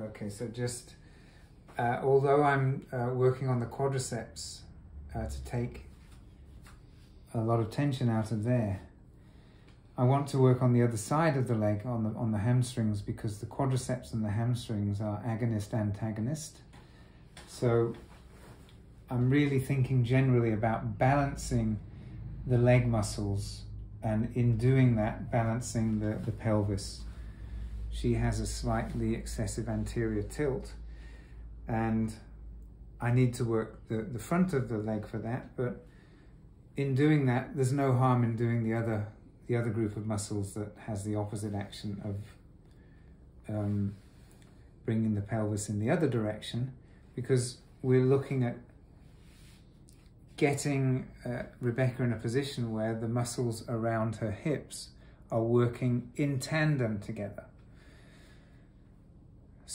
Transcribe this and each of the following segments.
Okay, so just, uh, although I'm uh, working on the quadriceps uh, to take a lot of tension out of there, I want to work on the other side of the leg, on the, on the hamstrings, because the quadriceps and the hamstrings are agonist-antagonist. So I'm really thinking generally about balancing the leg muscles and in doing that, balancing the, the pelvis. She has a slightly excessive anterior tilt and I need to work the, the front of the leg for that, but in doing that, there's no harm in doing the other the other group of muscles that has the opposite action of um, bringing the pelvis in the other direction because we're looking at getting uh, Rebeca in a position where the muscles around her hips are working in tandem together.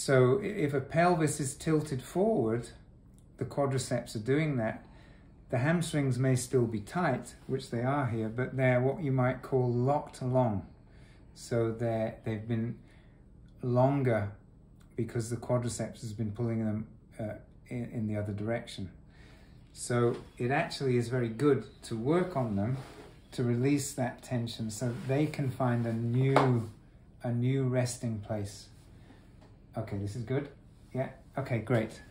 So if a pelvis is tilted forward, the quadriceps are doing that, the hamstrings may still be tight, which they are here, but they're what you might call locked long. So they're, they've been longer because the quadriceps has been pulling them uh, in, in the other direction. So it actually is very good to work on them to release that tension so they can find a new a new resting place. Okay, this is good. Yeah. Okay, great.